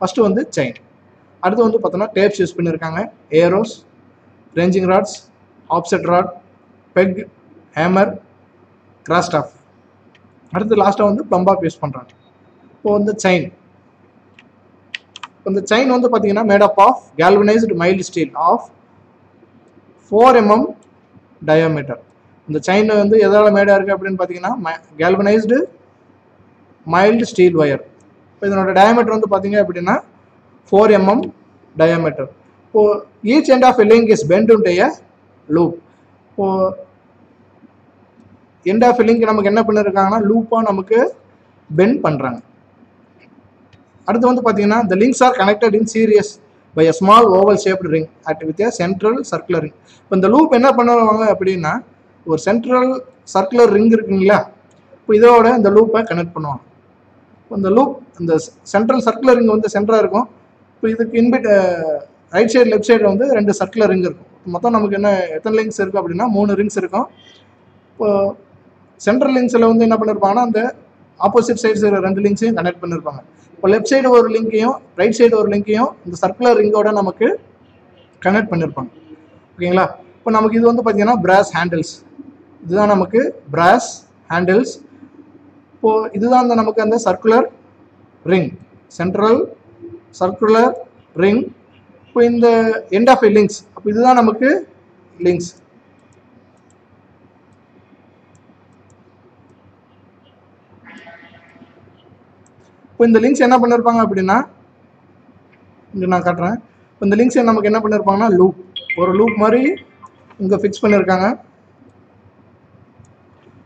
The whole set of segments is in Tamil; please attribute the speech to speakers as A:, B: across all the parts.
A: ஃபஸ்ட்டு வந்து செயின் அடுத்து வந்து பார்த்தோன்னா டேப்ஸ் யூஸ் பண்ணியிருக்காங்க. Arrows ranging rods offset rod peg hammer cross staff அடுத்து லாஸ்ட்டாக வந்து பம்பாப் யூஸ் பண்ணுறாங்க இப்போ வந்து செயின் இந்த செயின் வந்து பார்த்தீங்கன்னா made up of galvanised mild steel of four mm diameter இந்த செயின் வந்து எதால் மேடாக இருக்குது அப்படின்னு பார்த்தீங்கன்னா கேல்வனைஸ்டு மைல்டு ஸ்டீல் ஒயர் இப்போ இதனோட டயாமீட்டர் வந்து பார்த்தீங்க அப்படின்னா ஃபோர் எம்எம் டயாமீட்டர் இப்போது each end of link is பெண்டுடைய loop இப்போ எண்ட் ஆஃப் லிங்க் நமக்கு என்ன பண்ணியிருக்காங்கன்னா லூப்பாக நமக்கு பெண்ட் பண்ணுறாங்க அடுத்து வந்து பார்த்தீங்கன்னா the links are connected in series by a small oval shaped ring at with a central circular இப்போ இந்த லூப் என்ன பண்ணுவாங்க அப்படின்னா ஒரு சென்ட்ரல் சர்க்குலர் ரிங் இருக்குங்களா? இப்போ இதோட இந்த லூப்பை கனெக்ட் பண்ணுவாங்க. இந்த லூப் இந்த சென்ட்ரல் சர்க்குலர் ரிங் வந்து சென்டராக இருக்கும். இப்போ இதுக்கு இன்பிட் ரைட் சைடு லெஃப்ட் சைடு வந்து ரெண்டு சர்க்குலர் ரிங் இருக்கும். மொத்தம் நமக்கு என்ன எத்தனை லிங்க்ஸ் இருக்குது அப்படின்னா மூணு ரிங்ஸ் இருக்கும். இப்போ சென்ட்ரல் லிங்க்ஸில் வந்து என்ன பண்ணியிருப்பாங்கன்னா அந்த ஆப்போசிட் சைட்ஸ் ரெண்டு லிங்க்ஸையும் கனெக்ட் பண்ணியிருப்பாங்க இப்போ லெஃப்ட் சைடு ஒரு லிங்கையும் ரைட் சைடு ஒரு லிங்கையும் இந்த சர்க்குலர் ரிங்கோட நமக்கு கனெக்ட் பண்ணியிருப்பாங்க ஓகேங்களா? இப்போ நமக்கு இது வந்து பார்த்தீங்கன்னா பிராஸ் ஹேண்டில்ஸ் இதுதான் நமக்கு பிராஸ் ஹேண்டில்ஸ் இப்போ இதுதான் அந்த நமக்கு அந்த circular ring central circular ring இப்போ இந்த எண்ட் ஆஃப் லிங்க்ஸ் அப்போ இதுதான் நமக்கு லிங்க்ஸ் இப்போ இந்த லிங்க்ஸ் என்ன பண்ணியிருப்பாங்க அப்படின்னா இங்கே நான் காட்டுறேன். இப்போ இந்த லிங்க்ஸ் நமக்கு என்ன பண்ணியிருப்பாங்கன்னா லூப் ஒரு லூப் மாதிரி இங்கே ஃபிக்ஸ் பண்ணியிருக்காங்க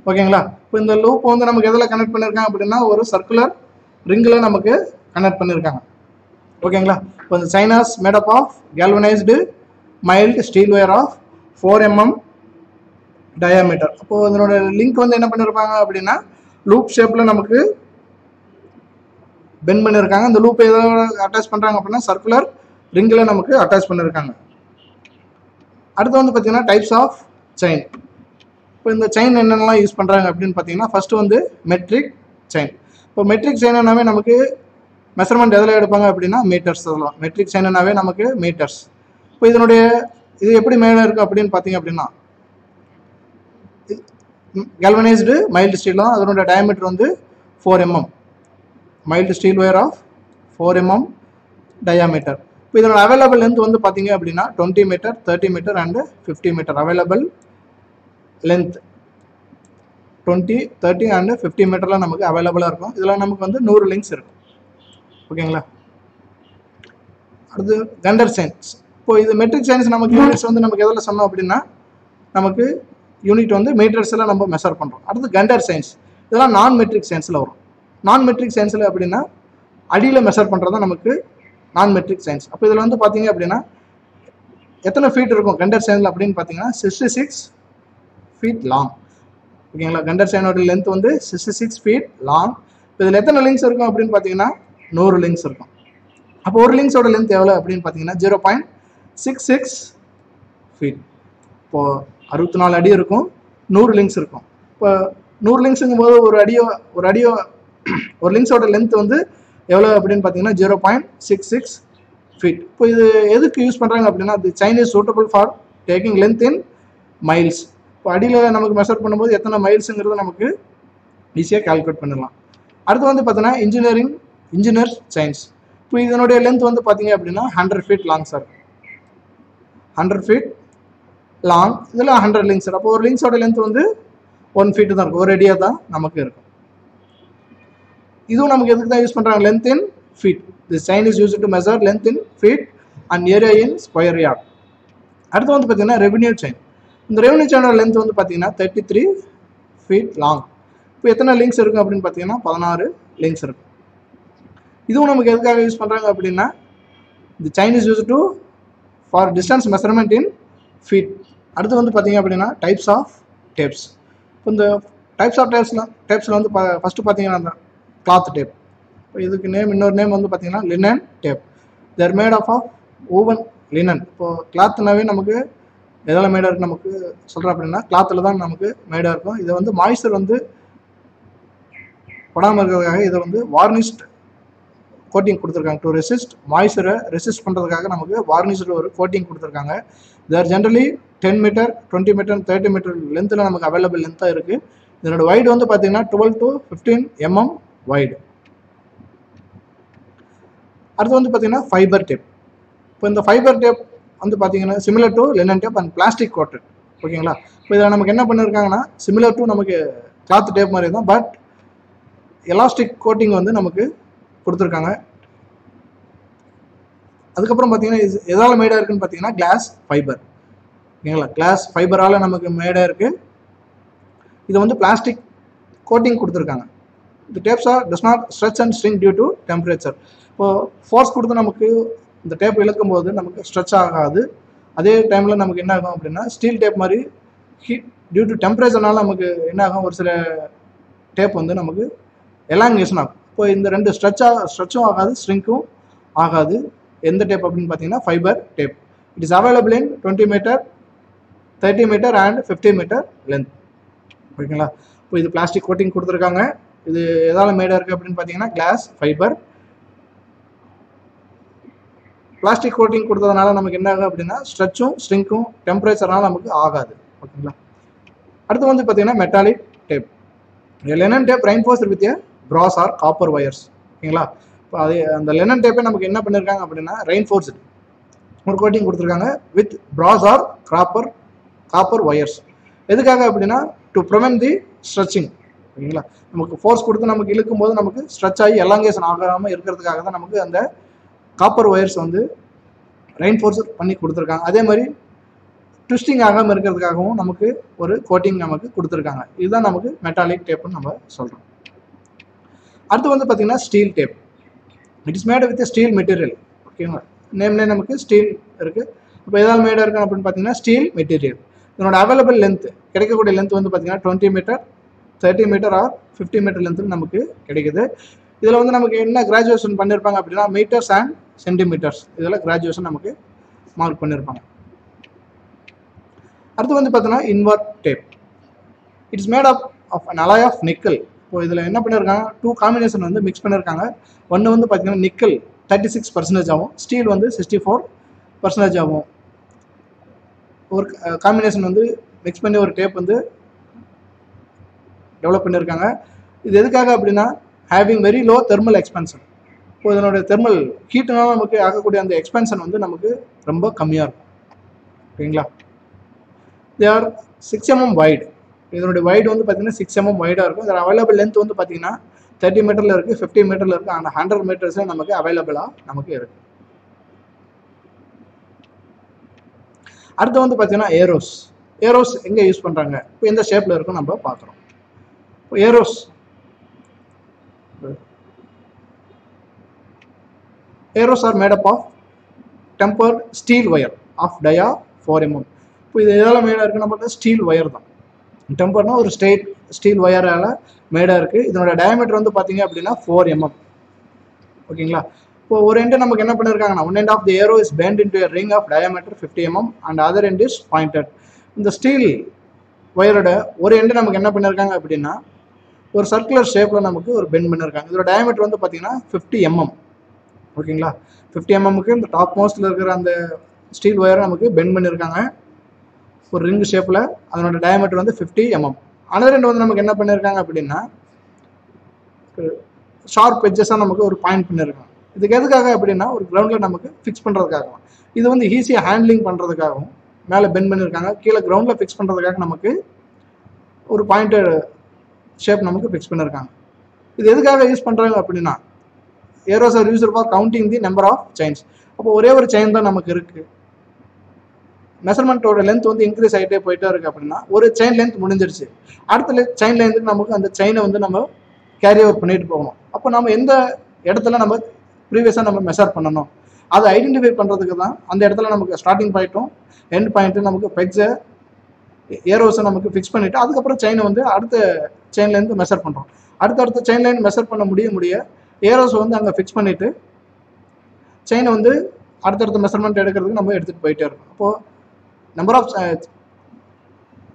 A: ஓகேங்களா? இப்போ இந்த லூப் வந்து நமக்கு எதில் கனெக்ட் பண்ணியிருக்காங்க அப்படின்னா ஒரு சர்க்குலர் ரிங்கில் நமக்கு கனெக்ட் பண்ணியிருக்காங்க ஓகேங்களா? இப்போ இந்த chains made up of galvanised mild steel wire of four mm diameter அப்போது இதனோட லிங்க் வந்து என்ன பண்ணியிருப்பாங்க அப்படின்னா லூப் ஷேப்பில் நமக்கு பென் பண்ணியிருக்காங்க இந்த லூப் எதோட அட்டாச் பண்ணுறாங்க அப்படின்னா சர்க்குலர் ரிங்கில் நமக்கு அட்டாச் பண்ணியிருக்காங்க அடுத்து வந்து பார்த்தீங்கன்னா டைப்ஸ் ஆஃப் செயின் இப்போ இந்த செயின் என்னென்னலாம் யூஸ் பண்ணுறாங்க அப்படின்னு பார்த்தீங்கன்னா ஃபஸ்ட்டு வந்து மெட்ரிக் செயின் இப்போ மெட்ரிக் செயின்னாவே நமக்கு மெஷர்மெண்ட் எதில் எடுப்பாங்க அப்படின்னா மீட்டர்ஸ் சொல்லலாம் மெட்ரிக் செயின்னாவே நமக்கு மீட்டர்ஸ் இப்போ இதனுடைய இது எப்படி மேலே இருக்குது அப்படின்னு பார்த்தீங்க அப்படின்னா கெல்வனைஸ்டு மைல்டு ஸ்டீல் தான். அதனுடைய டயமீட்டர் வந்து four mm mild steel wire of four mm diameter இப்போ இதனோட அவைலபிள் லென்த் வந்து பார்த்தீங்க அப்படின்னா twenty metre thirty metre and fifty metre available length twenty thirty and fifty மீட்டரில் நமக்கு அவைலபிளாக இருக்கும். இதில் நமக்கு வந்து நூறு லிங்க்ஸ் இருக்கும் ஓகேங்களா அடுத்து கண்டர் சயின்ஸ் இப்போ இது மெட்ரிக் சயின்ஸ் நமக்கு யூனிட்ஸ் வந்து நமக்கு எதில் சொன்னோம் அப்படின்னா நமக்கு யூனிட் வந்து மீட்டர்ஸில் நம்ம மெஷர் பண்ணுறோம் அடுத்து கண்டர் சயின்ஸ் இதெல்லாம் நான் மெட்ரிக் சயின்ஸில் வரும். நான் மெட்ரிக் சயின்ஸில் அப்படின்னா அடியில் மெஷர் பண்ணுறது தான் நமக்கு நான் மெட்ரிக் சயின்ஸ் அப்போ இதில் வந்து பார்த்தீங்க அப்படின்னா எத்தனை ஃபீட் இருக்கும் கண்டர் சயின்ஸில் அப்படின்னு பார்த்தீங்கன்னா சிக்ஸ்டி சிக்ஸ் ஃபீட் லாங் ஓகேங்களா? கண்டர் சைனோட லென்த் வந்து சிக்ஸ்டி சிக்ஸ் ஃபீட் லாங் இப்போ இதில் எத்தனை லிங்க்ஸ் இருக்கும் அப்படின்னு பார்த்தீங்கன்னா நூறு லிங்க்ஸ் இருக்கும். அப்போ ஒரு லிங்க்ஸோட லென்த் எவ்வளோ அப்படின்னு பார்த்தீங்கன்னா zero point six six feet இப்போது அறுபத்தி நாலு அடி இருக்கும் நூறு லிங்க்ஸ் இருக்கும். இப்போ நூறு லிங்க்ஸுங்கும் போது ஒரு அடியோ ஒரு அடியோ ஒரு லிங்க்ஸோட லென்த் வந்து எவ்வளோ அப்படின்னு பார்த்தீங்கன்னா zero point six six feet இப்போ இது எதுக்கு யூஸ் பண்ணுறாங்க அப்படின்னா அது chain is suitable for taking length in miles இப்போ அடியில் நமக்கு மெஷர் பண்ணும்போது எத்தனை மைல்ஸுங்கிறத நமக்கு ஈஸியாக கால்குலேட் பண்ணிடலாம். அடுத்து வந்து பார்த்தோன்னா இன்ஜினியரிங் இன்ஜினியர் சயின்ஸ் இப்போ இதனுடைய லென்த் வந்து பார்த்தீங்க அப்படின்னா hundred feet long sir hundred feet long இதில் ஹண்ட்ரட் லிங்க்ஸ் அப்போ ஒரு லிங்க்ஸோட லென்த் வந்து ஒன் ஃபீட்டு தான் இருக்கும். ஒரு அடியாக தான் நமக்கு இருக்கும். இதுவும் நமக்கு எதுக்கு தான் யூஸ் பண்ணுறாங்க length in feet the chain is use to measure length in feet and area in square yard அடுத்து வந்து பார்த்தீங்கன்னா ரெவன்யூ செயின் இந்த ரெவன்யூ சேனல் லென்த் வந்து பார்த்தீங்கன்னா தேர்ட்டி த்ரீ ஃபீட் லாங் இப்போ எத்தனை லிங்க்ஸ் இருக்கும் அப்படின்னு பார்த்தீங்கன்னா பதினாறு லிங்க்ஸ் இருக்கும் இதுவும் நமக்கு எதுக்காக யூஸ் பண்ணுறாங்க அப்படின்னா the chain is use to for distance measurement in feet அடுத்து வந்து பார்த்தீங்க அப்படின்னா டைப்ஸ் ஆஃப் டேப்ஸ் இப்போ இந்த டைப்ஸ் ஆஃப் டேப்ஸில் டேப்ஸில் வந்து ஃபஸ்ட்டு பார்த்தீங்கன்னா அந்த கிளாத் டேப் இப்போ இதுக்கு நேம் இன்னொரு நேம் வந்து பார்த்தீங்கன்னா linen tape they're made of of woven linen இப்போது கிளாத்னாவே நமக்கு எதால் மேடாக இருக்குது நமக்கு சொல்கிறோம் அப்படின்னா கிளாத்தில் தான் நமக்கு மேடாக இருக்கும். இதை வந்து மாய்ஸ்டர் வந்து படாமல் இருக்கிறதுக்காக இதை வந்து வார்னிஷ்ட் கோட்டிங் கொடுத்துருக்காங்க. டு ரெசிஸ்ட் மாய்ஸரை ரெசிஸ்ட் பண்ணுறதுக்காக நமக்கு வார்னிஷில் ஒரு கோட்டிங் கொடுத்துருக்காங்க. They're generally ten metre twenty metre thirty metre லென்த்தில் நமக்கு அவைலபிள் லென்த்தாக இருக்குது இதனோட வைடு வந்து பார்த்தீங்கன்னா twelve to fifteen mm wide அடுத்து வந்து பார்த்தீங்கன்னா ஃபைபர் டேப் இப்போ இந்த ஃபைபர் டேப் வந்து பார்த்தீங்கன்னா similar to linen tape and plastic coated ஓகேங்களா? இப்போ இதில் நமக்கு என்ன பண்ணியிருக்காங்கன்னா சிமிலர் டு நமக்கு கிளாத் டேப் மாதிரி தான் பட் எலாஸ்டிக் கோட்டிங் வந்து நமக்கு கொடுத்துருக்காங்க. அதுக்கப்புறம் பார்த்தீங்கன்னா இது எதால் மேடாக இருக்குன்னு பார்த்தீங்கன்னா கிளாஸ் ஃபைபர் ஓகேங்களா? கிளாஸ் ஃபைபரால் நமக்கு மேடாக இருக்குது இது வந்து பிளாஸ்டிக் கோட்டிங் கொடுத்துருக்காங்க. இந்த tapes are does not stretch and string due to temperature இப்போ ஃபோர்ஸ் கொடுத்து நமக்கு இந்த டேப் இழுக்கும் போது நமக்கு ஸ்ட்ரெச் ஆகாது. அதே டைமில் நமக்கு என்ன ஆகும் அப்படின்னா ஸ்டீல் டேப் மாதிரி ஹீட் டியூ டு டெம்பரேச்சர்னால நமக்கு என்ன ஆகும் ஒரு சில டேப் வந்து நமக்கு எலாங்கேஷன் ஆகும். இப்போ இந்த ரெண்டு ஸ்ட்ரெச்சாக ஸ்ட்ரெச்சும் ஆகாது ஸ்ட்ரிங்க்கும் ஆகாது. எந்த டேப் அப்படின்னு பார்த்தீங்கன்னா fibre tape it is available in twenty metre thirty metre and fifty metre length ஓகேங்களா இப்போ இது பிளாஸ்டிக் கோட்டிங் கொடுத்துருக்காங்க. இது எதால் மேடாக இருக்குது அப்படின்னு பார்த்தீங்கன்னா கிளாஸ் ஃபைபர் பிளாஸ்டிக் கோட்டிங் கொடுத்ததுனால நமக்கு என்ன ஆகும் அப்படின்னா ஸ்ட்ரெச்சும் ஸ்ட்ரிங்க்கும் டெம்பரேச்சர்னால நமக்கு ஆகாது. ஓகேங்களா அடுத்து வந்து பார்த்தீங்கன்னா metallic tape linen tape reinforce with brass or copper wires ஓகேங்களா? இப்போ அது அந்த லெனன் டேப்பை நமக்கு என்ன பண்ணியிருக்காங்க அப்படின்னா ரெயின்ஃபோர்ஸ்டு ஒரு கோட்டிங் கொடுத்துருக்காங்க with brass or copper copper wires எதுக்காக அப்படின்னா டு ப்ரிவென்ட் தி ஸ்ட்ரெச்சிங் ஓகேங்களா? நமக்கு ஃபோர்ஸ் கொடுத்து நமக்கு இழுக்கும் போது நமக்கு ஸ்ட்ரெச் ஆகி எலாங்கேஷன் ஆகாமல் இருக்கிறதுக்காக தான் நமக்கு அந்த காப்பர் ஒயர்ஸ் வந்து ரெயின்ஃபோர்ஸ் பண்ணி கொடுத்துருக்காங்க. அதே மாதிரி ட்விஸ்டிங் ஆகாமல் இருக்கிறதுக்காகவும் நமக்கு ஒரு கோட்டிங் நமக்கு கொடுத்துருக்காங்க. இதுதான் நமக்கு மெட்டாலிக் டேப்னு நம்ம சொல்கிறோம் அடுத்து வந்து பார்த்திங்கன்னா steel tape it is made with steel material ஓகேங்களா நேம்லேயே நமக்கு ஸ்டீல் இருக்குது இப்போ எதாவது மேடாக இருக்கணும் அப்படின்னு பார்த்தீங்கன்னா ஸ்டீல் மெட்டீரியல் இதனோட அவைலபிள் லென்த் கிடைக்கக்கூடிய லென்த் வந்து பார்த்தீங்கன்னா twenty metre thirty metre or fifty metre length நமக்கு கிடைக்குது. இதில் வந்து நமக்கு என்ன கிராஜுவேஷன் பண்ணியிருப்பாங்க அப்படின்னா மீட்டர்ஸ் அண்ட் சென்டிமீட்டர்ஸ் இதில் கிராஜுவேஷன் நமக்கு மார்க் பண்ணியிருப்பாங்க அடுத்து வந்து பார்த்தீங்கன்னா invar tape it's made up of an alloy of nickel இப்போ இதில் என்ன பண்ணியிருக்காங்க டூ காம்பினேஷன் வந்து மிக்ஸ் பண்ணியிருக்காங்க ஒன்று வந்து பார்த்தீங்கன்னா நிக்கல் தேர்ட்டி சிக்ஸ் பர்சன்டேஜ் ஆகும். ஸ்டீல் வந்து சிக்ஸ்டி ஃபோர் பர்சன்டேஜ் ஆகும். ஒரு காம்பினேஷன் வந்து மிக்ஸ் பண்ணி ஒரு டேப் வந்து டெவலப் பண்ணியிருக்காங்க இது எதுக்காக அப்படின்னா having very low thermal expansion இப்போ இதனுடைய தெர்மல் ஹீட்டுனால நமக்கு ஆகக்கூடிய அந்த எக்ஸ்பென்ஷன் வந்து நமக்கு ரொம்ப கம்மியாக இருக்கும். ஓகேங்களா they are six mm wide இதனுடைய வைடு வந்து பார்த்தீங்கன்னா சிக்ஸ் எம்எம் வைடாக இருக்கும். இதில் அவைலபிள் லென்த் வந்து பார்த்தீங்கன்னா தேர்ட்டி மீட்டரில் இருக்குது ஃபிஃப்டி மீட்டரில் இருக்குது அந்த ஹண்ட்ரட் மீட்டர்ஸில் நமக்கு அவைலபிளாக நமக்கு இருக்குது அடுத்து வந்து பார்த்தீங்கன்னா ஏரோஸ் ஏரோஸ் எங்கே யூஸ் பண்ணுறாங்க இப்போ எந்த ஷேப்பில் இருக்கும் நம்ம பார்க்குறோம். இப்போ arrows arrows are made up of temper steel wire of dia four mm இப்போ இது எதால் மேடாக இருக்குன்னு பார்த்தீங்கன்னா ஸ்டீல் ஒயர் தான். டெம்பர்னா ஒரு ஸ்டேட் ஸ்டீல் ஒயரால் மேடாக இருக்குது இதனோட டயமீட்டர் வந்து பார்த்தீங்க அப்படின்னா ஃபோர் எம்எம் ஓகேங்களா? இப்போ ஒரு எண்டு நமக்கு என்ன பண்ணியிருக்காங்கன்னா one end of the arrow is bent into ring of diameter fifty mm and other end is pointed இந்த ஸ்டீல் ஒயரோட ஒரு எண்டு நமக்கு என்ன பண்ணியிருக்காங்க அப்படின்னா ஒரு சர்க்குலர் ஷேப்பில் நமக்கு ஒரு பெண்ட் பண்ணியிருக்காங்க இதோட டயமீட்டர் வந்து பார்த்தீங்கன்னா ஃபிஃப்டி எம்எம் ஓகேங்களா? ஃபிஃப்டி எம்எம்க்கு இந்த டாப் மோஸ்ட்டில் இருக்கிற அந்த ஸ்டீல் ஒயரை நமக்கு பெண்ட் பண்ணியிருக்காங்க ஒரு ரிங் ஷேப்பில் அதனோட டயமீட்டர் வந்து ஃபிஃப்டி எம்எம் அனதர் ரெண்டு வந்து நமக்கு என்ன பண்ணியிருக்காங்க அப்படின்னா ஷார்ப் எட்ஜஸாக நமக்கு ஒரு பாயிண்ட் பண்ணியிருக்காங்க இதுக்கு எதுக்காக அப்படின்னா ஒரு கிரவுண்டில் நமக்கு ஃபிக்ஸ் பண்ணுறதுக்காகவும் இது வந்து ஈஸியாக ஹேண்ட்லிங் பண்ணுறதுக்காகவும் மேலே பெண்ட் பண்ணியிருக்காங்க கீழே கிரவுண்டில் ஃபிக்ஸ் பண்ணுறதுக்காக நமக்கு ஒரு பாயிண்ட் ஷேப் நமக்கு ஃபிக்ஸ் பண்ணியிருக்காங்க இது எதுக்காக யூஸ் பண்ணுறாங்க அப்படின்னா arrows are use for counting the number of chains அப்போ ஒரே ஒரு செயின் தான் நமக்கு இருக்குது மெஷர்மெண்ட்டோட லென்த் வந்து இன்க்ரீஸ் ஆகிட்டே போயிட்டே இருக்கு அப்படின்னா ஒரு செயின் லென்த் முடிஞ்சிருச்சு. அடுத்த செயின் லென்த்துக்கு நமக்கு அந்த செயினை வந்து நம்ம கேரி ஓவர் பண்ணிட்டு போகணும். அப்போ நம்ம எந்த இடத்துல நம்ம ப்ரீவியஸாக நம்ம மெஷர் பண்ணணும்? அதை ஐடென்டிஃபை பண்ணுறதுக்கு தான் அந்த இடத்துல நமக்கு ஸ்டார்டிங் பாயிண்ட்டும் எண்ட் பாயிண்ட்டும் நமக்கு பெக்ஸை ஏரோஸை நமக்கு ஃபிக்ஸ் பண்ணிவிட்டு அதுக்கப்புறம் செயினை வந்து அடுத்த செயின்லேருந்து மெஷர் பண்ணுறோம் அடுத்தடுத்த செயின் லைன் மெஷர் பண்ண முடிய முடிய ஏரோஸ் வந்து அங்கே ஃபிக்ஸ் பண்ணிவிட்டு செயினை வந்து அடுத்தடுத்த மெஷர்மெண்ட் எடுக்கிறதுக்கு நம்ம எடுத்துகிட்டு போயிட்டே இருக்கோம். அப்போது நம்பர் ஆஃப்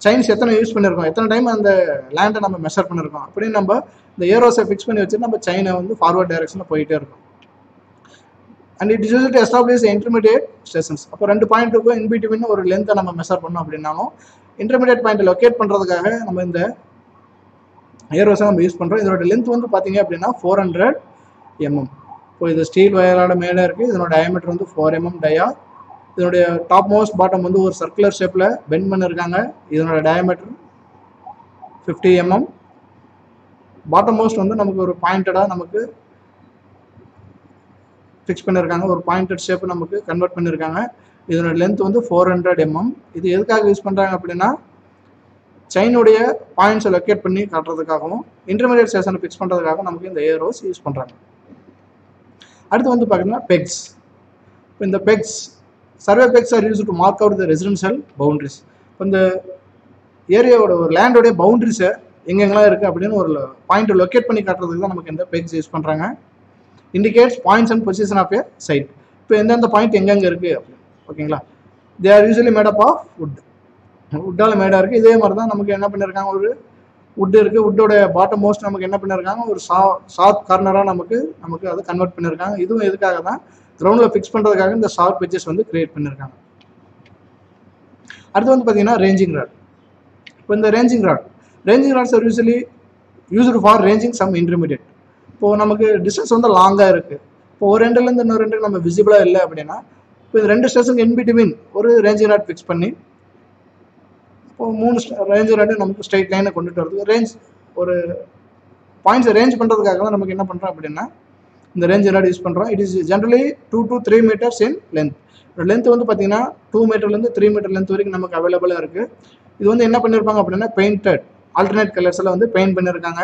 A: செயின்ஸ் எத்தனை யூஸ் பண்ணியிருக்கோம் எத்தனை டைம் அந்த லேண்டை நம்ம மெஷர் பண்ணியிருக்கோம் அப்படின்னு நம்ம இந்த ஏரோஸை ஃபிக்ஸ் பண்ணி வச்சுட்டு நம்ம செயினை வந்து ஃபார்வர்ட் டைரக்ஷனில் போயிட்டே இருக்கோம். And it is use to establish intermediate stations அப்போ ரெண்டு பாயிண்ட்டுக்கும் இன் பிட்வீன் ஒரு லென்த்தை நம்ம மெஷர் பண்ணோம் அப்படின்னாலும் இன்டர்மீடியட் பாயிண்ட் லொக்கேட் பண்ணுறதுக்காக நம்ம இந்த ஏரோஸை நம்ம யூஸ் பண்ணுறோம் இதோட லென்த் வந்து பார்த்தீங்க அப்படின்னா ஃபோர் ஹண்ட்ரட் எம்எம் இப்போ இது ஸ்டீல் வயரோட மேலே இருக்குது இதனோட டயமீட்டர் வந்து ஃபோர் எம்எம் டயா இதனுடைய டாப் மோஸ்ட் பாட்டம் வந்து ஒரு சர்க்குலர் ஷேப்பில் பெண்ட் பண்ணியிருக்காங்க இதனோட diameter fifty mm bottom most வந்து நமக்கு ஒரு பாயிண்டடாக நமக்கு ஃபிக்ஸ் பண்ணியிருக்காங்க ஒரு பாயிண்டட் ஷேப் நமக்கு கன்வெர்ட் பண்ணியிருக்காங்க இதனோட லென்த் வந்து ஃபோர் ஹண்ட்ரட் எம்எம் இது எதுக்காக யூஸ் பண்ணுறாங்க அப்படின்னா செயினுடைய பாயிண்ட்ஸை லொக்கேட் பண்ணி காட்டுறதுக்காகவும் இன்டர்மீடியட் ஸ்டேஷனை ஃபிக்ஸ் பண்ணுறதுக்காகவும் நமக்கு இந்த ஏரோஸ் யூஸ் பண்ணுறாங்க அடுத்து வந்து பார்த்தீங்கன்னா பெக்ஸ் இப்போ இந்த pegs survey pegs are use to mark out the residential boundaries இப்போ இந்த ஏரியாவோட ஒரு லேண்டோடைய பவுண்டரிஸை எங்கெங்கெல்லாம் இருக்குது அப்படின்னு ஒரு பாயிண்ட் லொக்கேட் பண்ணி காட்டுறதுக்கு தான் நமக்கு இந்த பெக்ஸ் யூஸ் பண்ணுறாங்க indicates points and position of a site இப்போ எந்தெந்த பாயிண்ட் எங்கெங்கே இருக்குது அப்படின்னு ஓகேங்களா they are usually made up of wood வுட்டால் மேடாக இருக்குது இதே மாதிரி தான் நமக்கு என்ன பண்ணியிருக்காங்க ஒரு வுட் இருக்குது வுட்டோட பாட்டம் மோஸ்ட் நமக்கு என்ன பண்ணியிருக்காங்க ஒரு சா ஷார்ப் கார்னராக நமக்கு நமக்கு அதை கன்வெர்ட் பண்ணியிருக்காங்க இதுவும் எதுக்காக தான்? கிரவுண்டில் ஃபிக்ஸ் பண்ணுறதுக்காக இந்த ஷார்ப் பெச்சஸ் வந்து கிரியேட் பண்ணியிருக்காங்க அடுத்து வந்து பார்த்தீங்கன்னா ரேஞ்சிங் ராட் இப்போ இந்த ranging rod ranging rods are usually used for ranging some intermediate இப்போது நமக்கு டிஸ்டன்ஸ் வந்து லாங்காக இருக்குது இப்போ ஒரு ரெண்டுலேருந்து இன்னொரு ரெண்டு நம்ம விசிபிளாக இல்லை அப்படின்னா இப்போ இந்த ரெண்டு ஸ்டேஷனுக்கு இன் ஒரு ரேஞ்சிங் ராட் ஃபிக்ஸ் பண்ணி மூணு ரேஞ்சு ராடு நமக்கு ஸ்ட்ரைட் லைனை கொண்டுட்டு வரதுக்கு ரேஞ்ச் ஒரு பாயிண்ட்ஸை ரேஞ்ச் பண்ணுறதுக்காக தான் நமக்கு என்ன பண்ணுறோம் அப்படின்னா இந்த ரேஞ்ச் ராடு யூஸ் பண்ணுறோம் it is generally two to three metres in length length வந்து பார்த்தீங்கன்னா டூ மீட்டர்லேருந்து த்ரீ மீட்டர் லென்த் வரைக்கும் நமக்கு அவைலபிளாக இருக்குது இது வந்து என்ன பண்ணியிருப்பாங்க அப்படின்னா பெயிண்டட் ஆல்டர்னேட் கலர்ஸில் வந்து பெயிண்ட் பண்ணியிருக்காங்க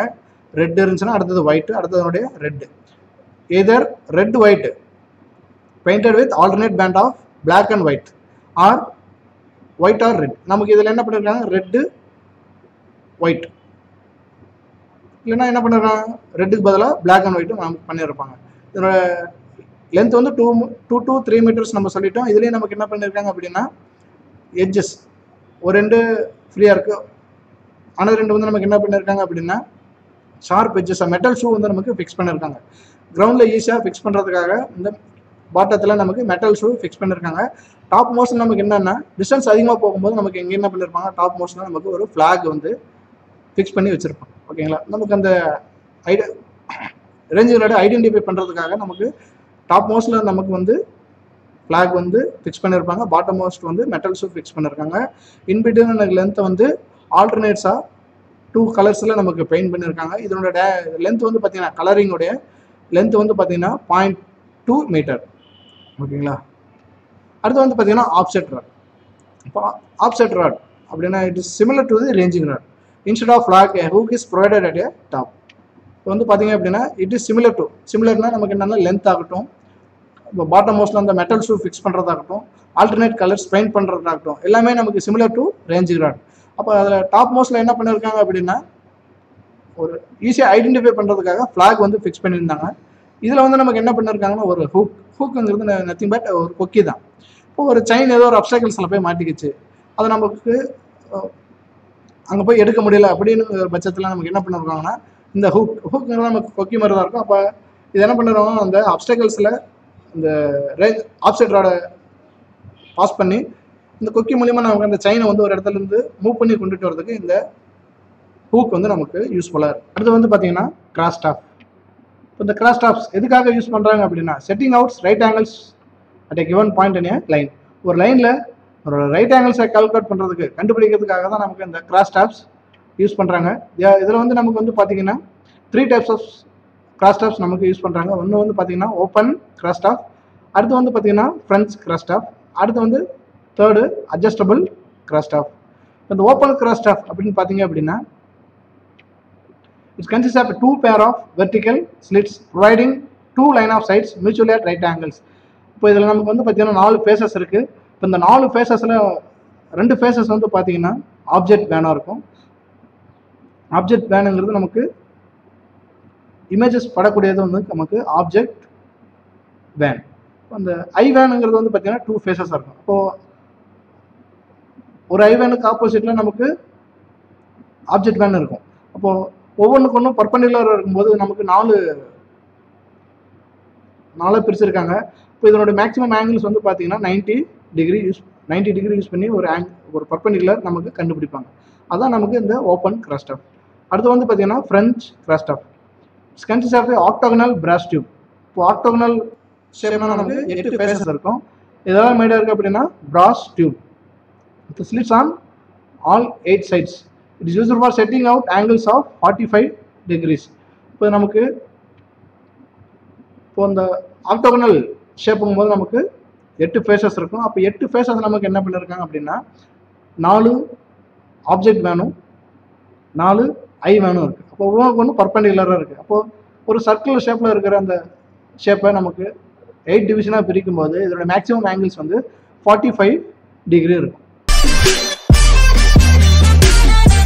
A: ரெட் இருந்துச்சுன்னா அடுத்தது white அடுத்ததுனுடைய red either red white painted with alternate band of black and white or white or red நமக்கு இதில் என்ன பண்ணிருக்காங்க? ரெட்டு ஒயிட் இல்லைன்னா என்ன பண்ணிருக்காங்க ரெட்டுக்கு பதிலாக பிளாக் அண்ட் ஒயிட்டும் நமக்கு பண்ணியிருப்பாங்க. இதோட லென்த் வந்து two two two three metres நம்ம சொல்லிட்டோம். இதுலேயே நமக்கு என்ன பண்ணியிருக்காங்க அப்படின்னா எட்ஜஸ் ஒரு ரெண்டு ஃப்ரீயாக இருக்குது ஆனால் ரெண்டு வந்து நமக்கு என்ன பண்ணியிருக்காங்க அப்படின்னா ஷார்ப் எட்ஜஸ் மெட்டல் ஷூ வந்து நமக்கு ஃபிக்ஸ் பண்ணியிருக்காங்க கிரவுண்டில் ஈஸியாக ஃபிக்ஸ் பண்ணுறதுக்காக இந்த பாட்டத்தில் நமக்கு மெட்டல் ஷூ ஃபிக்ஸ் பண்ணியிருக்காங்க டாப் மோஷன் நமக்கு என்னென்னா டிஸ்டன்ஸ் அதிகமாக போகும்போது நமக்கு எங்கே என்ன பண்ணியிருப்பாங்க டாப் மோஷனில் நமக்கு ஒரு ஃப்ளாக் வந்து ஃபிக்ஸ் பண்ணி வச்சுருப்பாங்க. ஓகேங்களா நமக்கு அந்த ஐடி ரேஞ்சரோட ஐடென்டிஃபை பண்ணுறதுக்காக நமக்கு டாப் மோஸ்டில் நமக்கு வந்து ஃப்ளாக் வந்து ஃபிக்ஸ் பண்ணியிருப்பாங்க பாட்டம் மோஸ்ட் வந்து மெட்டல் ஷூ ஃபிக்ஸ் பண்ணியிருக்காங்க இன்பிட்வீன் எனக்கு லென்த்தை வந்து ஆல்டர்னேட்ஸாக டூ கலர்ஸில் நமக்கு பெயிண்ட் பண்ணியிருக்காங்க இதனோட டே லென்த் வந்து பார்த்தீங்கன்னா கலரிங்கோடைய லென்த் வந்து பார்த்தீங்கன்னா பாயிண்ட் டூ மீட்டர் ஓகேங்களா? அடுத்து வந்து பார்த்தீங்கன்னா ஆப்செட் ராட் இப்போ ஆப்செட் ராட் அப்படின்னா it is similar to the ranging rod instead of lock hook is provided at a top இப்போ வந்து பார்த்தீங்க அப்படின்னா இட் இஸ் சிமிலர் டு சிமிலர்னா நமக்கு என்னென்னா லென்த் ஆகட்டும் இப்போ பாட்டம் மோஸ்ட்ல அந்த மெட்டல் ஷூ ஃபிக்ஸ் பண்ணுறதாகட்டும் ஆல்டர்னேட் கலர்ஸ் பெயிண்ட் பண்ணுறதாகட்டும் எல்லாமே நமக்கு சிமிலர் டு ரேஞ்சிங் ராட் அப்போ அதில் டாப் மோஸ்ட்டில் என்ன பண்ணியிருக்காங்க அப்படின்னா ஒரு ஈஸியாக ஐடென்டிஃபை பண்ணுறதுக்காக ஃப்ளாக் வந்து ஃபிக்ஸ் பண்ணியிருந்தாங்க. இதில் வந்து நமக்கு என்ன பண்ணியிருக்காங்கன்னா ஒரு ஹூக் ஹூக்குங்கிறது நத்திங் பட் ஒரு கொக்கி தான். இப்போ ஒரு செயின் ஏதோ ஒரு அப்சைக்கிள்ஸில் போய் மாட்டிக்கிச்சு. அது நமக்கு அங்கே போய் எடுக்க முடியல அப்படின்னு ஒரு பட்சத்தில் நமக்கு என்ன பண்ணிருக்காங்கன்னா இந்த ஹூக் ஹூக்குங்கிறது நமக்கு கொக்கி மாதிரி தான் இருக்கும். அப்போ இது என்ன பண்ணிடுவாங்க அந்த அப்சைக்கிள்ஸில் இந்த ரேஞ்ச் ஆப்சைட் பாஸ் பண்ணி இந்த கொக்கி மூலிமா நமக்கு அந்த செயினை வந்து ஒரு இடத்துல இருந்து மூவ் பண்ணி கொண்டுட்டு வரதுக்கு இந்த ஹூக் வந்து நமக்கு யூஸ்ஃபுல்லாக இருக்குது அடுத்து வந்து பார்த்தீங்கன்னா கிராஸ் ஸ்டாஃப் இப்போ இந்த கிராஸ் டாப்ஸ் எதுக்காக யூஸ் பண்ணுறாங்க அப்படின்னா setting outs right angles at a given point in line ஒரு லைனில் ஒரு ரைட் ஆங்கிள்ஸை கால்குலேட் பண்ணுறதுக்கு கண்டுபிடிக்கிறதுக்காக தான் நமக்கு இந்த கிராஸ் டாப்ஸ் யூஸ் பண்ணுறாங்க இதில் வந்து நமக்கு வந்து பார்த்தீங்கன்னா three types of cross staffs நமக்கு யூஸ் பண்ணுறாங்க ஒன்று வந்து பார்த்தீங்கன்னா ஓப்பன் கிராஸ் டாப் அடுத்து வந்து பார்த்தீங்கன்னா ஃப்ரண்ட்ஸ் கிராஸ் டாப் அடுத்து வந்து தேர்டு அட்ஜஸ்டபிள் கிராஸ் டாப் இந்த ஓப்பன் கிராஸ் டாப் அப்படின்னு பார்த்தீங்க அப்படின்னா It consists of two pair of vertical slits providing two line of sights mutually at right angles இப்போ இதில் நமக்கு வந்து பார்த்தீங்கன்னா நாலு ஃபேஸஸ் இருக்குது இப்போ இந்த நாலு ஃபேஸஸில் ரெண்டு ஃபேஸஸ் வந்து பார்த்தீங்கன்னா ஆப்ஜெக்ட் வேனாக இருக்கும். ஆப்ஜெக்ட் வேனுங்கிறது நமக்கு இமேஜஸ் படக்கூடியது வந்து நமக்கு ஆப்ஜெக்ட் வேன் அந்த ஐ வேனுங்கிறது வந்து பார்த்தீங்கன்னா டூ ஃபேஸஸாக இருக்கும். இப்போது ஒரு ஐ வேனுக்கு ஆப்போசிட்டில் நமக்கு ஆப்ஜெக்ட் வேன் இருக்கும். அப்போது ஒவ்வொன்றுக்கு ஒன்றும் பர்பண்டிகுலர் இருக்கும்போது நமக்கு நாலு நாலாக பிரிச்சிருக்காங்க. இப்போ இதனோட மேக்ஸிமம் ஆங்கிள்ஸ் வந்து பார்த்தீங்கன்னா 90 டிகிரி யூஸ் 90 டிகிரி யூஸ் பண்ணி ஒரு ஆங் ஒரு பர்பண்டிகுலர் நமக்கு கண்டுபிடிப்பாங்க. அதான் நமக்கு இந்த ஓப்பன் கிராஸ்டப் அடுத்து வந்து பார்த்தீங்கன்னா French cross staff consist of octagonal brass tube இப்போ ஆக்டோகனல் ஷேப்னா நமக்கு எட்டு ஃபேஸஸ் இருக்கும். இதெல்லாம் மேடாக இருக்குது அப்படின்னா brass tube slips on all eight sides it is is used for setting out angles of 45 degrees. இப்போ நமக்கு இப்போ இந்த ஆக்டோகனல் ஷேப்புங்கும் போது நமக்கு எட்டு ஃபேஸஸ் இருக்கும். அப்போ எட்டு ஃபேஸஸ் நமக்கு என்ன பண்ணியிருக்காங்க அப்படின்னா நாலு ஆப்ஜெக்ட் வேணும் நாலு ஐ வேணும் இருக்குது அப்போ ஒவ்வொன்று ஒன்று பர்பண்டிகுலராக இருக்குது அப்போது ஒரு சர்க்குலர் ஷேப்பில் இருக்கிற அந்த ஷேப்பை நமக்கு எயிட் டிவிஷனாக பிரிக்கும் போது இதோட மேக்ஸிமம் ஆங்கிள்ஸ் வந்து ஃபார்ட்டி ஃபைவ் டிகிரி இருக்கும்.